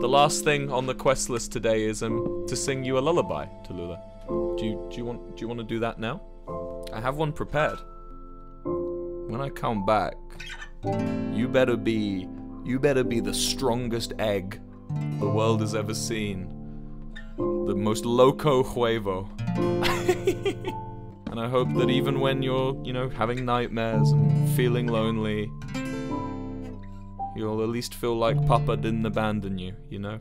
the last thing on the quest list today is um to sing you a lullaby, Tallulah. Do you do you want do you want to do that now? I have one prepared. When I come back, you better be you better be the strongest egg the world has ever seen. The most loco huevo. and I hope that even when you're, you know, having nightmares and feeling lonely, you'll at least feel like Papa didn't abandon you, you know?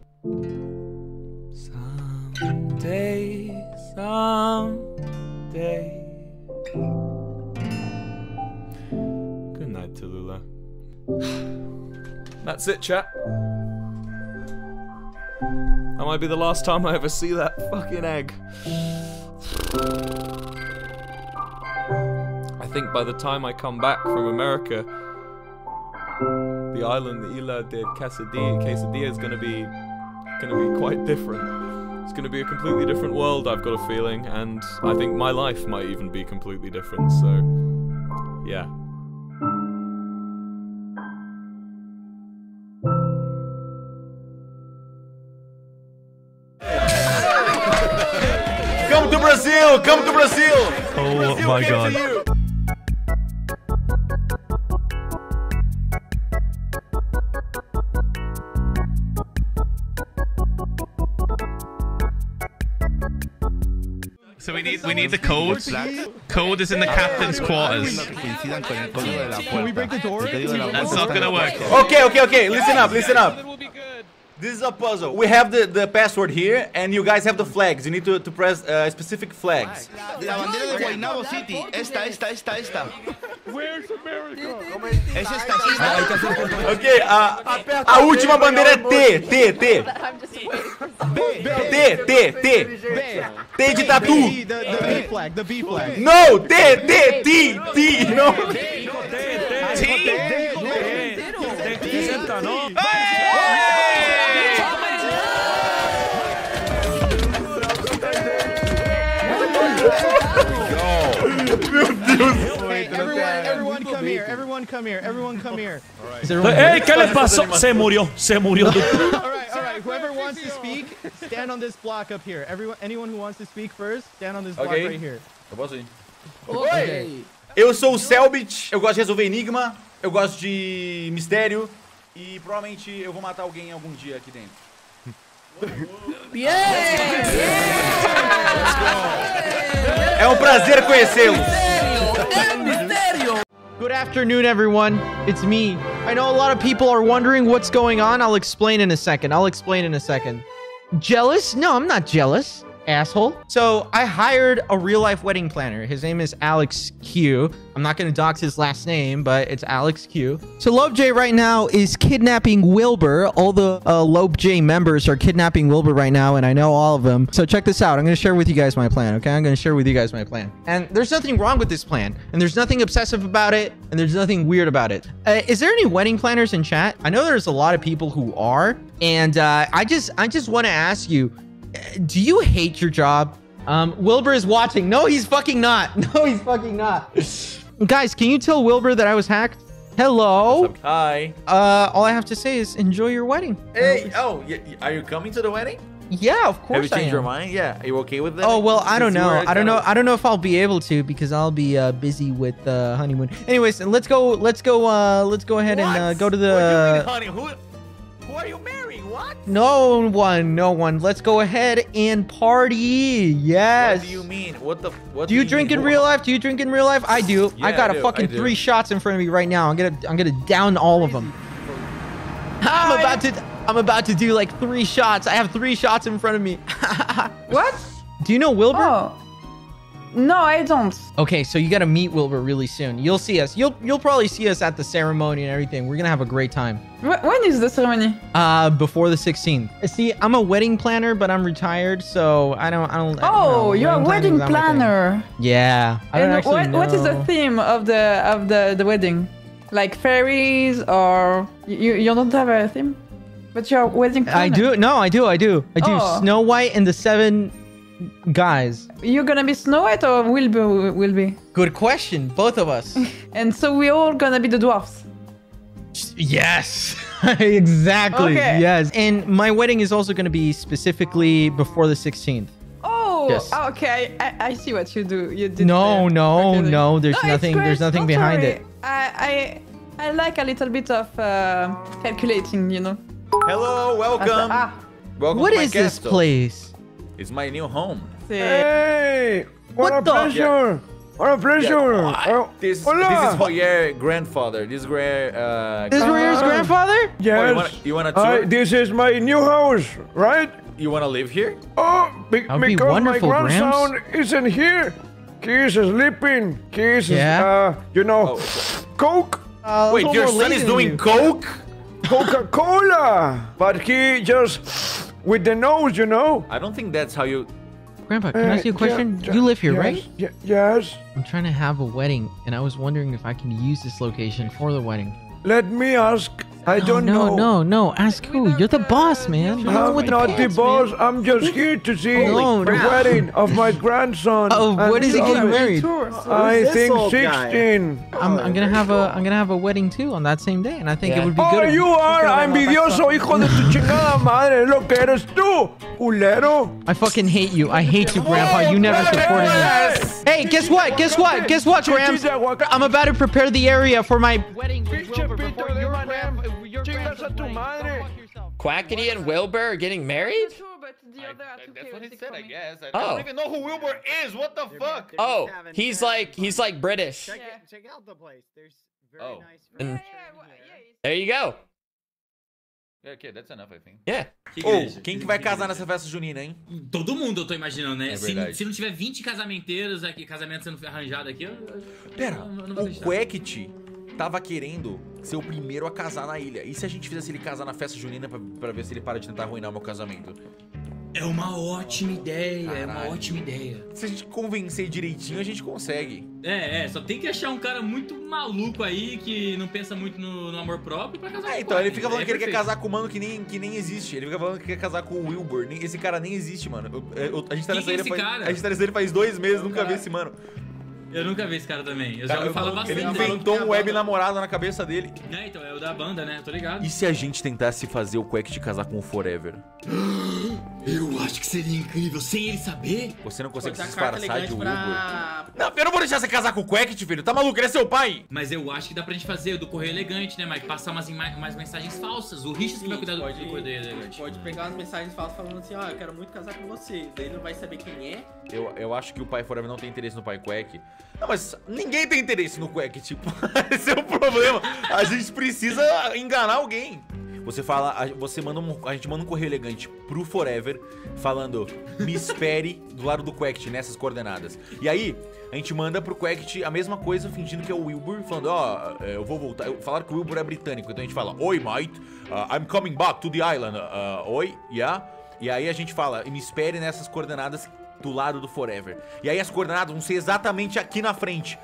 Someday, someday. Good night, Tallulah. That's it, chat. That might be the last time I ever see that fucking egg. I think by the time I come back from America, the island, the Isla de Quesadilla, Quesadilla is gonna be gonna be quite different. It's gonna be a completely different world, I've got a feeling, and I think my life might even be completely different, so yeah. Come to Brazil! Come to Brazil! Oh my god. So we need we need the code. Code is in the captain's quarters. Can we break the door? That's not gonna work. Okay, okay, okay. Listen up, listen up. This is a puzzle. We have the, the password here, and you guys have the flags. You need to, to press uh, specific flags. La bandera de Guaynabo City. Esta, esta, esta, esta. Where's America? Es esta, es esta. Ok, a, a última bandeira é T, T, T. I'm just waiting for T, T, T. T de B, tatu. the, the B flag, the B flag. No, T, T, T, T. No. Everyone, everyone come here. Everyone come here. Everyone come here. ¡Ey! ¿Qué le pasó? Se murió, se murió. Right. Whoever wants to speak, stand on this block up here. Everyone, anyone who wants to speak first, stand on this block Okay. right here. Eu posso ir. Oi! Eu sou o Selbit, eu gosto de resolver enigma, eu gosto de mistério e provavelmente eu vou matar alguém algum dia aqui dentro. É um prazer conhecê-los. Good afternoon, everyone. It's me. I know a lot of people are wondering what's going on. I'll explain in a second. I'll explain in a second. Jealous? No, I'm not jealous, asshole. So I hired a real life wedding planner. His name is Alex Q. I'm not going to dox his last name, but it's Alex Q. So Lobe J right now is kidnapping Wilbur. All the uh, Lobe J members are kidnapping Wilbur right now, and I know all of them. So check this out. I'm going to share with you guys my plan, okay? I'm going to share with you guys my plan. And there's nothing wrong with this plan, and there's nothing obsessive about it, and there's nothing weird about it. Uh, is there any wedding planners in chat? I know there's a lot of people who are, and uh, I just I just want to ask you, do you hate your job? Um, Wilbur is watching. No, he's fucking not. No, he's fucking not. Guys, can you tell Wilbur that I was hacked? Hello. Hi. Uh, all I have to say is enjoy your wedding. Hey, oh, y- y- are you coming to the wedding? Yeah, of course. Have course you changed I am. your mind? Yeah. Are you okay with that? Oh well, I don't know. I don't know. I don't know if I'll be able to because I'll be uh, busy with uh, honeymoon. Anyways, let's go. Let's go. Uh, let's go ahead and uh, go to What do you mean, the. honey? Who, who are you marrying? What? No one. No one. Let's go ahead and party. Yes. What do you mean? What the? What Do you drink mean? in real life? Do you drink in real life? I do. I got I a do, fucking three shots in front of me right now. I'm gonna I'm gonna down all of them. I'm about to I'm about to do like three shots. I have three shots in front of me. What? Do you know Wilbur? Oh. No, I don't. Okay, so you got to meet Wilbur really soon. You'll see us. You'll you'll probably see us at the ceremony and everything. We're gonna have a great time. Wh- When is the ceremony? Uh, before the 16th. See, I'm a wedding planner, but I'm retired, so I don't I don't. Oh, no, you're a wedding planning's not my thing. planner. Yeah, I don't And what, know. what is the theme of the of the, the wedding? Like fairies or you you don't have a theme? But you're a wedding planner. I do. No, I do. I do. I do. Oh. Snow White and the Seven Guys. You're gonna be Snow White or will be will be? Good question. Both of us. And so we're all gonna be the dwarfs. yes. exactly. Okay. Yes. And my wedding is also going to be specifically before the 16th. Oh, Yes. okay. I, I see what you do. You did. No, there. no, Okay. no, there's it's nothing- there's nothing don't behind worry. it. I, I I like a little bit of uh, calculating, you know. Hello, welcome. Ah, Welcome What to my is this place? It's my new home. Hey, what, What a the- pleasure! What a pleasure! Oh, This, hola. this is Javier grandfather. This is gra- uh, This is Maria's Ah. grandfather? Oh, Yes. you wanna, you wanna Hi, tour? this is my new house, right? You wanna live here? Oh, be- That'd be because my Gramps. grandson isn't here. He's sleeping. He's, Yeah? uh, you know, Oh. Coke, Uh, Wait, your son is doing you. coke? Coca-Cola, but he just with the nose, you know. I don't think that's how you. Grandpa, can I ask you a Uh, question? yeah, you live here, yes, right? ye- yes. I'm trying to have a wedding, and I was wondering if I can use this location for the wedding. Let me ask. I don't no, know. no, no. No. Ask who? You're the boss, man. You're the I'm with the not the boss. man. I'm just here to see No, the no. wedding of my grandson. Oh, and when is he getting married? Tour. I think 16. I'm, I'm gonna have a I'm gonna have a wedding too on that same day, and I think it would be Oh, good. if you are envidioso, hijo de tu chingada madre. Es lo que eres tú, culero. I fucking hate you. I hate you, Grandpa. Oh, you never supported me. Hey, guess what? Guess what? Guess what, Grams? I'm about to prepare the area for my wedding. Quackity and Wilbur are getting married? Too That's what he said, I guess. I Oh. don't even know who Wilbur is. What the fuck? Oh, he's like he's like British. Yeah. check out the place. There's very Oh. nice Yeah, And- yeah, There you go. Okay, that's enough, I think. Yeah. Que igreja? quem que vai casar nessa festa junina, hein? Todo mundo, eu tô imaginando, né? É se, se não tiver 20 casamenteiros aqui, casamento sendo arranjado aqui, eu, Pera, eu eu não vou o acreditar. Tava querendo ser o primeiro a casar na ilha. E se a gente fizesse ele casar na festa junina pra, pra ver se ele para de tentar arruinar o meu casamento? É uma ótima ideia, é uma Caralho. ótima ideia. Se a gente convencer direitinho, a gente consegue. É, é, só tem que achar um cara muito maluco aí que não pensa muito no, no amor próprio pra casar É, com então, ele fica falando É que ele quer perfeito. casar com um mano que nem, que nem existe. Ele fica falando que quer casar com o Wilbur. Nem- Esse cara nem existe, mano. Eu- eu- a gente tá Quem nessa é ilha faz, cara? A gente tá nessa ilha faz dois meses, nunca vi cara. esse mano. Eu nunca vi esse cara também. Eu já Cara, ouvi falar bastante. ele inventou um web namorado na cabeça dele. É, então, é o da banda, né? Tô ligado. E se a gente tentasse fazer o Quack casar com o Forever? Eu acho que seria incrível, sem ele saber. Você não consegue se dar carta disfarçar de Wilbur. pra... Não, eu não vou deixar você casar com o Quack, filho. Tá maluco? Ele é seu pai. Mas eu acho que dá pra gente fazer do correio elegante, né, Mike? Passar umas, umas mensagens falsas. O Richard que vai cuidar do, pode, do correio elegante. pode pegar as mensagens falsas falando assim, ó, eu quero muito casar com você. Daí ele não vai saber quem é. Eu, eu acho que o pai Forever não tem interesse no pai Quack. Não, mas ninguém tem interesse no Quack, tipo. Esse é o problema. A gente precisa enganar alguém. Você fala, você manda um, a gente manda um correio elegante pro Forever falando me espere do lado do Quack nessas coordenadas. E aí, a gente manda pro Quack a mesma coisa fingindo que é o Wilbur, falando, ó, é, eu vou voltar. Falaram que o Wilbur é britânico, então a gente fala, oi mate, uh, I'm coming back to the island. Uh, oi, yeah? E aí a gente fala, me espere nessas coordenadas do lado do Forever. E aí as coordenadas vão ser exatamente aqui na frente.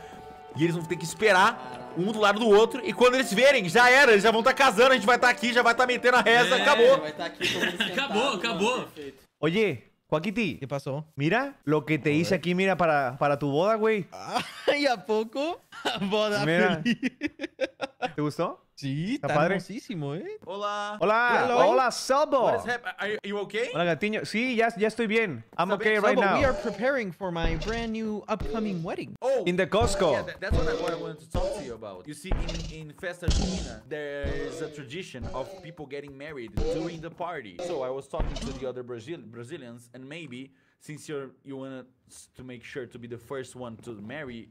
E eles vão ter que esperar um do lado do outro. E quando eles verem, já era, eles já vão estar casando, a gente vai estar aqui, já vai estar metendo a reza, É, acabou. Vai estar aqui Acabou, mano, acabou. perfeito. Oye, Joaquiti, ¿Qué pasó? mira lo que te hice aquí, mira, para, para tu boda, güey. ¿Y a poco? Boda Mira. feliz. ¿Te gustó? Sí, Está está padre. hermosísimo, ¿eh? Olá. Hola, Hello. hola, Selbo. What is happening? Are you okay? Hola, Gatiño. Sí, ya, ya estoy bien. I'm Está okay bien, right But now. we are preparing for my brand new upcoming wedding. Oh, In the Costco. Yeah, that- that's what I, what I wanted to talk to you about. You see, in, in Festa Junina, there is a tradition of people getting married during the party. So I was talking to the other Brazil Brazilians, and maybe since you're you want to make sure to be the first one to marry,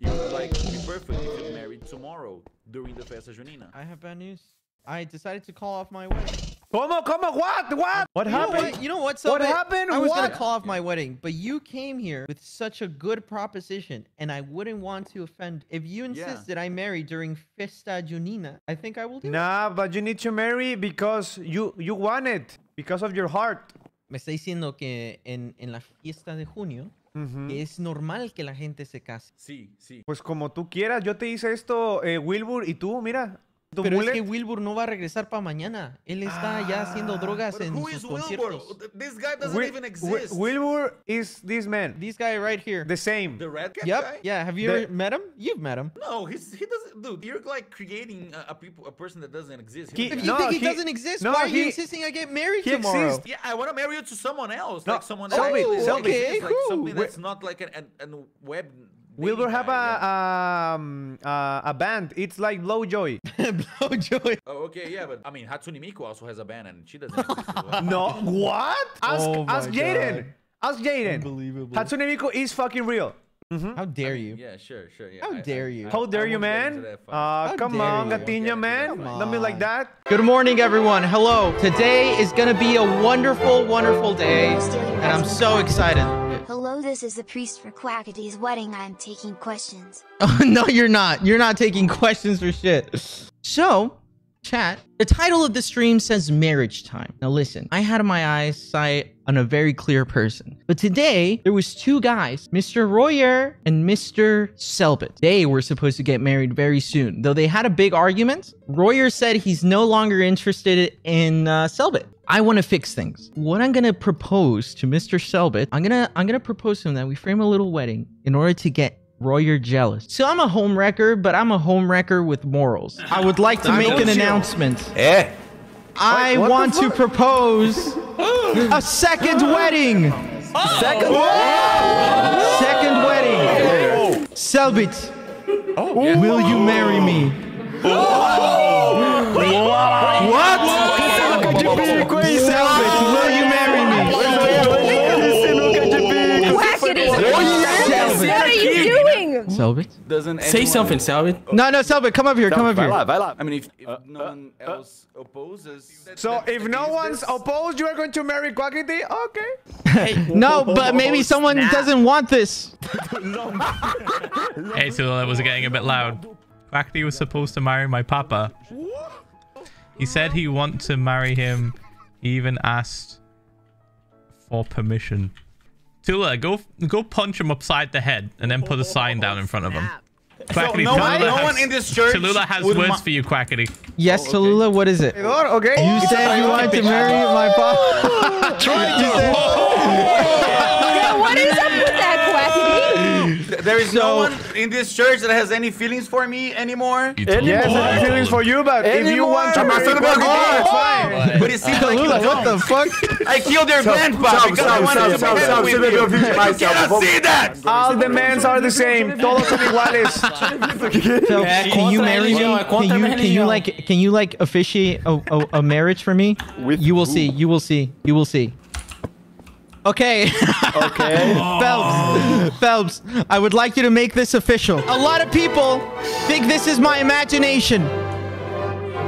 it would like be perfect if you married tomorrow during the Festa Junina. I have bad news. I decided to call off my wedding. ¿Cómo, cómo? What? What? What You know happened? what? You know what? What happened? I was gonna call off my wedding, but you came here with such a good proposition, and I wouldn't want to offend. If you insist that I marry during Festa Junina, I think I will do it. Nah, but you need to marry because you you want it because of your heart. Me está diciendo que en, en la fiesta de junio Que es normal que la gente se case. Sí, sí. Pues como tú quieras, yo te hice esto, eh, Wilbur, y tú, mira, Tu Pero es que Wilbur no va a regresar para mañana. Él está ya haciendo ah, drogas But en who sus is Wilbur? conciertos. This guy doesn't Wi- even Wi- exist. Wilbur is this man. This guy right here. The same. the red cat Yep. guy? Yeah. Have you The- ever met him? You've met him. No, he's he doesn't. Dude, you're like creating a, a people a person that doesn't exist. He- doesn't If you No, think he, he- doesn't exist, no, why are you insisting I get married he tomorrow? exists. Yeah, I want to marry you to someone else, No, like someone Selby, else. Selby. Oh, it's like cool. something that's not like an, an, an web. Wilbur dating have guy, yeah. a um uh, a band. It's like Blowjoy. Blow joy. Oh, okay, yeah, but I mean, Hatsune Miku also has a band, and she doesn't. exist well. no, what? Ask Oh ask Jaiden. Ask Jaiden. Unbelievable. Hatsune Miku is fucking real. How dare you? Yeah, sure, sure. Yeah. How I- I- dare you? I- How dare you, won't get into man? that. Uh, come on, you? Gatinha, man. Come Don't be like that. Good morning, everyone. Hello. Today is gonna be a wonderful, wonderful day, and I'm so excited. Hello, this is the priest for Quackity's wedding. I'm taking questions. Oh, no, you're not. You're not taking questions for shit. So, chat, the title of the stream says marriage time. Now listen, I had my eyes sight on a very clear person. But today, there was two guys, Mr. Roier and Mr. Cellbit. They were supposed to get married very soon. Though they had a big argument, Roier said he's no longer interested in uh, Cellbit. I want to fix things. What I'm gonna propose to Mr. Cellbit, I'm gonna I'm gonna propose to him that we frame a little wedding in order to get Roier jealous. So I'm a home wrecker, but I'm a home wrecker with morals. I would like to make an announcement. Eh. I What the want to propose a second wedding. Second. Second wedding. Cellbit, will you marry me? What? Cellbit, will you marry Cellbit? Doesn't Say something, Salvin. No, no, Cellbit, come up here, come up here. I love, I laugh. I mean, if, if no one else opposes, So if no one's opposed, you are going to marry Quackity? Okay. No, but maybe someone doesn't want this. Hey, so that was getting a bit loud. Quackity was supposed to marry my papa. He said he want to marry him. He even asked for permission. Tula, uh, go go punch him upside the head and then put a sign down in front of him. Quackity, no one- no has- one in this church Tallulah has words ma- for you, Quackity. Yes, oh, Tallulah, what is it? Okay. You said you wanted to marry my papa. Yeah, what is up with that, Quackity? There is no one in this church that has any feelings for me anymore. You told Yes, him. I have feelings for you, but if you want to marry Anymore? Quackity, it's fine. But it seems like you what don't. the fuck? I killed your grandpa because I wanted to be happy with you. You cannot see that. All the men are the same. Todos son iguales. So, can you marry me? Can you can you like can you like officiate a, a, a marriage for me? you will see. You will see. You will see. Okay. Okay. Felps. Felps. I would like you to make this official. A lot of people think this is my imagination.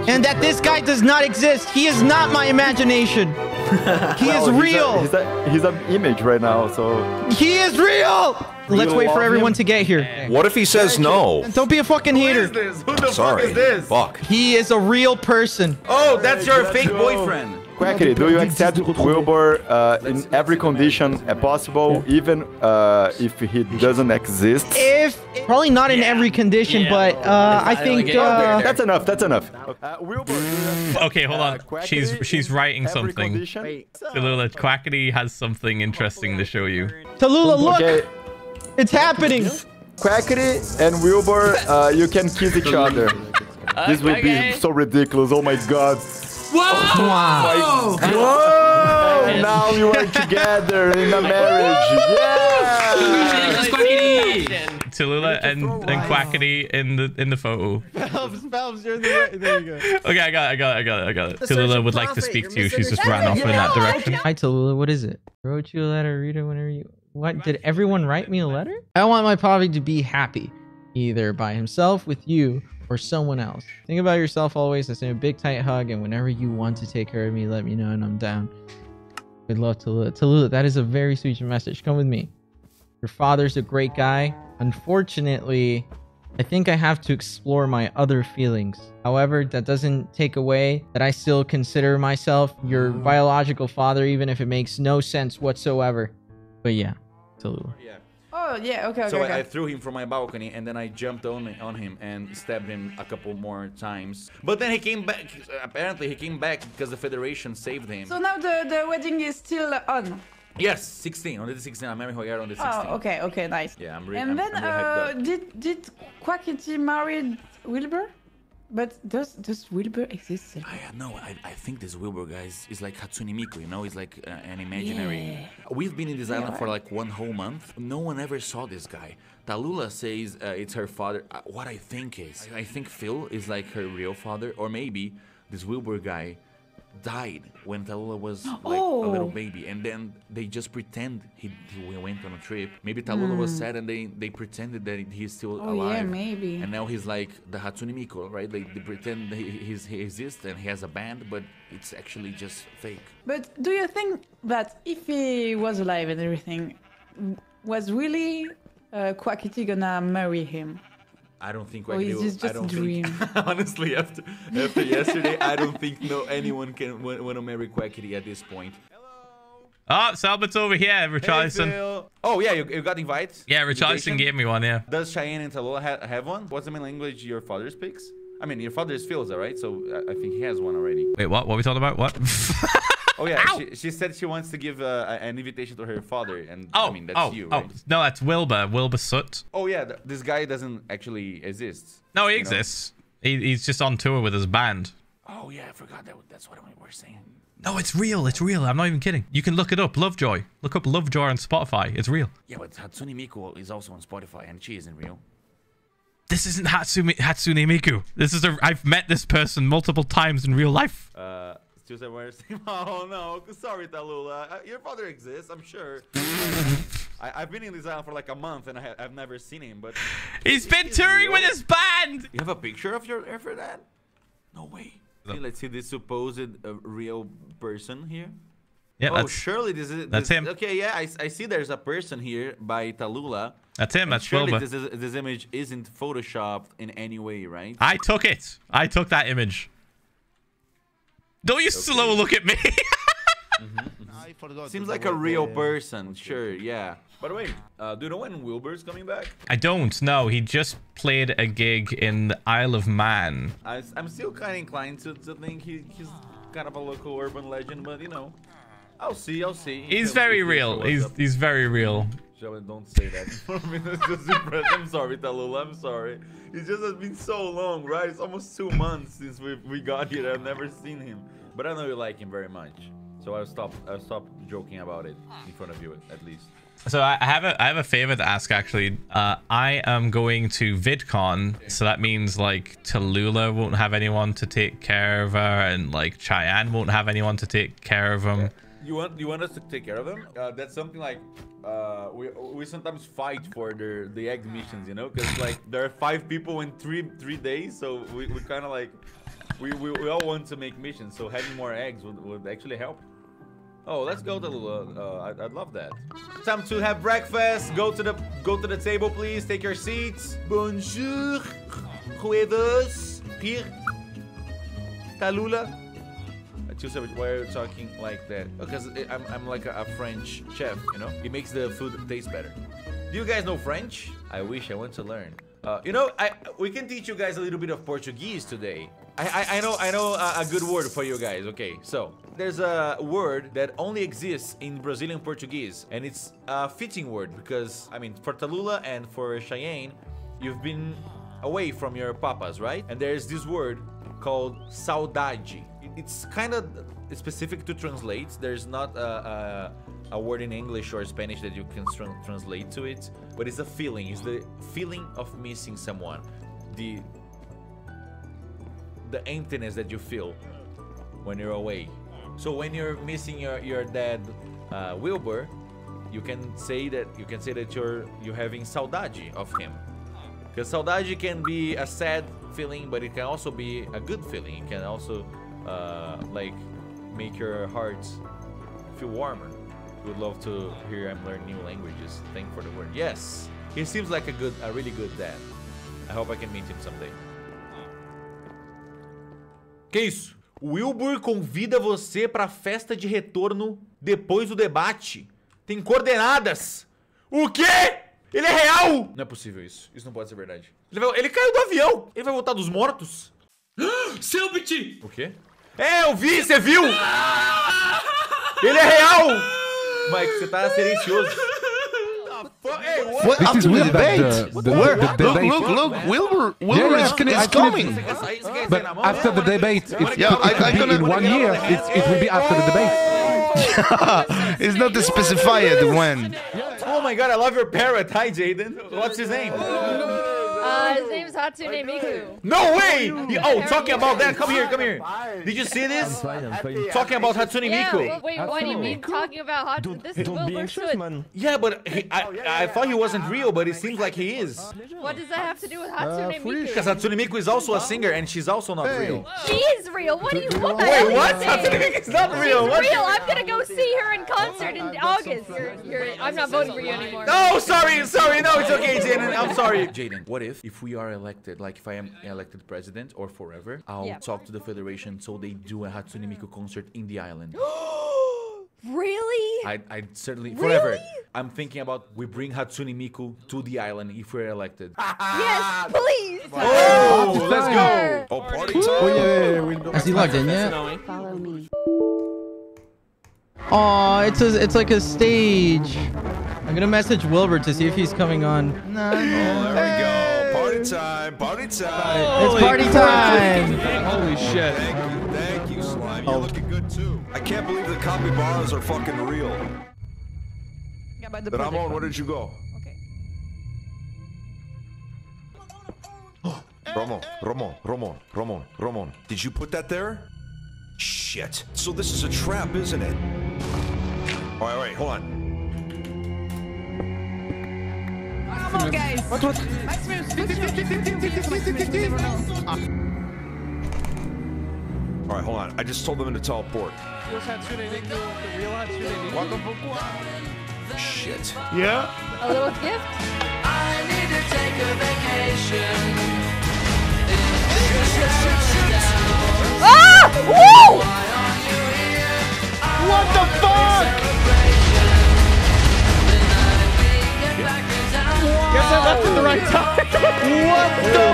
And that this guy does not exist. He is not my imagination. He is real. He's a, he's an image right now, so. He is real. Let's wait for everyone to get here. What if he says no? Don't be a fucking hater. This? Who the Sorry. fuck is this? Fuck. He is a real person. Oh, that's your fake oh, boyfriend. Quackity, do you accept Wilbur uh, in every condition uh, possible, even uh, if he doesn't exist? If probably not in every condition, but uh, I think uh, That's enough. That's enough. Uh, Okay, hold on. She's she's writing something. condition? Tallulah, Quackity has something interesting to show you. Tallulah, look, Okay, it's happening. Quackity and Wilbur, uh, you can kiss each other. This would Okay. be so ridiculous. Oh my god. Wow. Whoa! Now you are together in a marriage. Yeah! Let's Quackity! Tallulah and, and Quackity in the in the photo. Felps, Felps, you're in the there you go. Okay, I got it, I got it, I got it, I got it. Tallulah would like to speak to you. She's just ran off in that direction. Hi, Tallulah. What is it? Wrote you a letter. Read it whenever you. What did everyone write me a letter? I want my poppy to be happy, either by himself, with you, or someone else. Think about yourself always. I send a big tight hug, and whenever you want to take care of me, let me know, and I'm down. We'd love Tallulah. Tallulah, that is a very sweet message. Come with me. Your father's a great guy. Unfortunately, I think I have to explore my other feelings. However, that doesn't take away that I still consider myself your mm-hmm. biological father, even if it makes no sense whatsoever. But yeah, Tallulah. Yeah. Oh, yeah, okay, okay. So okay. I, I threw him from my balcony and then I jumped on on him and stabbed him a couple more times. But then he came back. Apparently, he came back because the Federation saved him. So now the, the wedding is still on. yes, 16 on the 16. I'm marrying Roger on the 16. Oh, okay, okay, nice. Yeah, I'm really. and I'm, then I'm really uh, did did Quackity marry Wilbur? But does does Wilbur exist? I uh, no, I, I think this Wilbur guy is, is like Hatsune Miku, you know, he's like uh, an imaginary. We've been in this island for like one whole month. No one ever saw this guy. Tallulah says uh, it's her father. Uh, what I think is, I think Phil is like her real father, or maybe this Wilbur guy died when Tallulah was like a little Oh. baby, and then they just pretend he, he went on a trip. Maybe Tallulah was Hmm. sad, and they they pretended that he's still Oh, alive. yeah, maybe. And now he's like the Hatsune Miku, right? They, they pretend he, he's, he exists and he has a band, but it's actually just fake. But do you think that if he was alive and everything, was really uh, Quackity gonna marry him? I don't think Or Quackity is will- this I don't dream? Think, honestly, after after yesterday, I don't think no anyone can want to marry Quackity at this point. Oh, ah, Salbert's over here, Hey, Richarlyson. Phil. oh yeah, you, you got invites. yeah, Richarlyson gave me one, yeah. Does Chayanne and Tallulah ha- have one? What's the main language your father speaks? I mean, your father is Philza, right? So I, I think he has one already. Wait, what? What are we talking about? What? Oh yeah, she, she said she wants to give uh, an invitation to her father, and oh, I mean that's oh, you, oh. No, that's Wilbur. Wilbur Soot. Oh yeah, th- this guy doesn't actually exist. No, he exists. He, he's just on tour with his band. Oh yeah, I forgot that. That's what we were saying. No, it's real. It's real. I'm not even kidding. You can look it up. Lovejoy. Look up Lovejoy on Spotify. It's real. Yeah, but Hatsune Miku is also on Spotify, and she isn't real. This isn't Hatsune, Hatsune Miku. This is a. I've met this person multiple times in real life. Uh, still somewhere. Oh no, sorry, Tallulah. Uh, your father exists, I'm sure. I, I've been in this island for like a month, and I ha- I've never seen him. But He's been He's touring real? with his band. you have a picture of your of your dad? No way. Okay, let's see this supposed uh, real person here. Yeah, oh, surely this is that's this- him. Okay, yeah, I, I see. There's a person here by Tallulah. That's him. and That's surely Wilbur. this is, this image isn't photoshopped in any way, right? I took it. I took that image. Don't you slow look at me. I forgot. Seems like a real person, sure, yeah. By the way, uh, do you know when Wilbur's coming back? I don't know. He just played a gig in the Isle of Man. I, am still kind of inclined to, to think he, he's kind of a local urban legend, but you know, I'll see, I'll see. He's If- very if real. He's up. he's very real. Shelly, don't say that. I mean, that's just impressive. I'm sorry, Tallulah. I'm sorry. It just has been so long, right? It's almost two months since we, we got here. I've never seen him, but I know you like him very much. So I'll stop. I'll stop joking about it in front of you, at least. So I I have a I have a favor to ask actually. Uh, I am going to VidCon, so that means like Tallulah won't have anyone to take care of her, and like Chayanne won't have anyone to take care of him. You want you want us to take care of them? Uh, that's something like uh, we we sometimes fight for the the egg missions, you know, because like there are five people in three three days, so we, we kind of like we, we we all want to make missions, so having more eggs would, would actually help. Oh, let's go to uh, uh, I'd, I'd love that. Time to have breakfast. Go to the go to the table, please. Take your seats. Bonjour, jueves. Here, Tallulah. Why are you talking like that? Because I'm, I'm like a, a French chef, you know? It makes the food taste better. Do you guys know French? I wish I want to learn. Uh, you know, I we can teach you guys a little bit of Portuguese today. I I, I know I know a, a good word for you guys. Okay, so there's a word that only exists in Brazilian Portuguese, and it's a fitting word because I mean for Tallulah and for Chayanne, you've been away from your papas, right? And there's this word called saudade. It- It's kind of specific to translate. There's not a, a, a word in English or Spanish that you can tran- translate to it, but it's a feeling. It's the feeling of missing someone, the the emptiness that you feel when you're away. So when you're missing your your dad, uh, Wilbur, you can say that you can say that you're you're having saudade of him. Because saudade can be a sad feeling, but it can also be a good feeling. It can also, uh, like, make your heart feel warmer. Would love to hear him learn new languages. Thank you for the word. Yes, he seems like a good, a really good dad. I hope I can meet him someday. Que isso? Wilbur convida você pra festa de retorno depois do debate. Tem coordenadas. O quê? Ele é real! Não é possível isso. Isso não pode ser verdade. Ele, vai- ele caiu do avião. Ele vai voltar dos mortos? Selbit! O quê? É, eu vi, você viu? Ele é real! Mike, você tá silencioso. Hey, what? What? After the debate? Where? the look, debate. look, look, Wilbur, Wilbur yeah, is, I is coming. Você quer sair? Você quer But sair na mão? after the debate, it, Yeah, it I- could I be gonna- in one year. It, it will be after the debate. it's not specified when. Oh my god, I love your parrot. Hi, Jaiden. What's his name? Uh, his name's Hatsune Miku. No way! He- oh, talking about that, come here, come here. Did you see this? Talking about Hatsune Yeah, Miku. well, wait, what do you mean talking about Hatsune? This is Wilbur Soot. Yeah, but he, I, I thought he wasn't real, but it seems like he is. What does that have to do with Hatsune Miku? Because Hatsune Miku is also a singer, and she's also not real. She is real. What do you? What the Wait, hell are you what? Hatsune Miku is not real. She's real. I'm gonna go see her in concert in August. You're, you're, I'm not voting for you anymore. No, sorry, sorry, no, it's okay, Jaiden. I'm sorry. Jaiden, what if, if we are elected, like if I am elected president or forever, I'll Yeah. talk to the federation so they do a Hatsune Miku concert in the island. Really? I, I certainly Really? forever. I'm thinking about we bring Hatsune Miku to the island if we're elected. yes, please. Oh, let's go. Oh, party Oh, yeah, yeah, yeah. Has he logged in yet? Follow me. Aw, it's a, it's like a stage. I'm gonna message Wilbur to see if he's coming on. Oh, there we go. Party time. Party time. It's party time. Holy shit. Thank you. Thank you, Slime. You're oh. looking good too. I can't believe the capybaras are fucking real. Yeah, but the Ramon, project where did you go? Okay. Ramon, Ramon, Ramon, Ramon, Ramon. Did you put that there? Shit. So this is a trap, isn't it? All right, wait, hold on. Come on, guys. What? What? Let's move. Let's move. All right, hold on. I just told them to teleport. Shit. Yeah? A little gift? Ah! Woo! What the fuck? I left at the right time. what the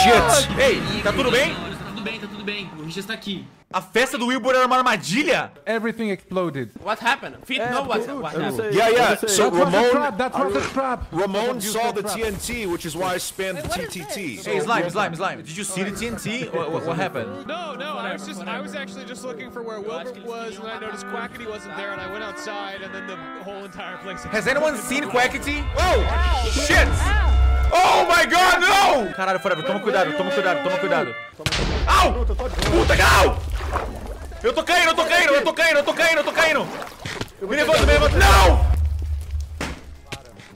Shit! Ei, tá tudo bem? Tá tudo bem, tá tudo bem. O Richard está aqui. A festa do Wilbur era uma armadilha? Everything exploded. What happened? Fit know what, what happened. Yeah, yeah. So That was Ramon, trap. That was a trap. Ramon saw the the trap. TNT, which is why I spammed what is TTT. Hey, Slime, Slime, Slime. Did you see the TNT? What, what, what happened? No, no, I was just, I was actually just looking for where Wilbur was, and I noticed Quackity wasn't there, and I went outside, and then the whole entire place. Has anyone seen Quackity? Oh! Shit! Oh my god, no! Caralho, Forever, toma cuidado, toma cuidado, toma cuidado. Au! Puta, não! Eu tô caindo, eu tô caindo, eu tô caindo, eu tô caindo, eu tô caindo! Me levanta, me levanta, não!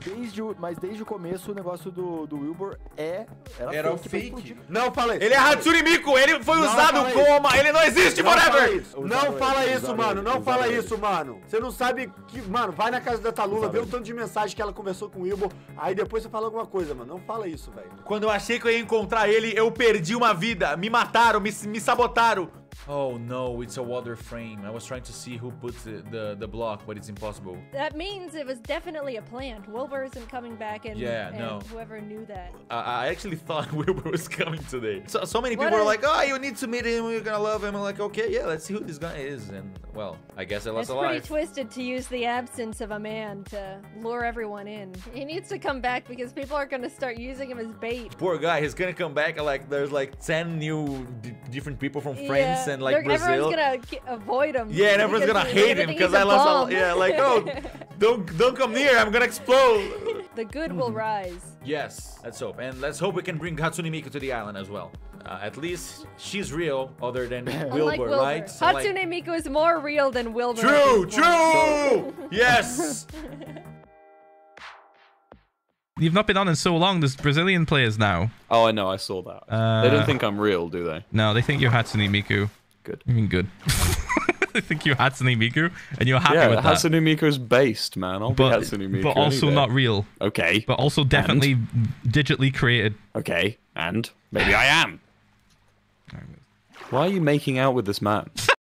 Desde o, mas desde o começo o negócio do, do Wilbur é. Era o pra fake. explodir. Não fala isso. Ele é Hatsune Miku, ele foi Não usado fala como. Ele não existe, Não fala Forever! isso. Não fala isso, mano. Não fala isso, mano. Você não sabe que. Mano, vai na casa da Talula, vê o tanto de mensagem que ela conversou com o Wilbur. Aí depois você fala alguma coisa, mano. Não fala isso, velho. Quando eu achei que eu ia encontrar ele, eu perdi uma vida. Me mataram, me, me sabotaram. Oh no, it's a water frame. I was trying to see who put the, the, the block, but it's impossible. That means it was definitely a plant. Wilbur isn't coming back, and, Yeah, and no. whoever knew that. I, I actually thought Wilbur was coming today. So, so many people What were like, oh, you need to meet him, you're gonna love him. I'm like, okay, yeah, let's see who this guy is. And, well, I guess I was It's pretty twisted to use the absence of a man to lure everyone in. He needs to come back because people are going to start using him as bait. Poor guy, he's gonna come back like there's like 10 new d- different people from France Yeah, and like they're- Brazil. Everyone's gonna avoid him. Yeah, and everyone's gonna hate him because I lost bomb. Yeah, like, oh, don't don't come near, I'm gonna explode. the good will Mm-hmm. rise. Yes, let's hope. And let's hope we can bring Hatsune Miku to the island as well. Uh, at least she's real, other than Wilbur, Wilbur. right? So, like- Hatsune Miku is more real than Wilbur. True, true! Yes! You've not been on in so long. There's Brazilian players now. Oh, I know. I saw that. Uh, they don't think I'm real, do they? No, they think you're Hatsune Miku. Good. I mean, good. they think you're Hatsune Miku, and you're happy yeah, with that. Hatsune Miku's based, man. I'll but, be Hatsune Miku. but also not real. Okay. But also definitely digitally created. Okay, and maybe I am. Why are you making out with this man?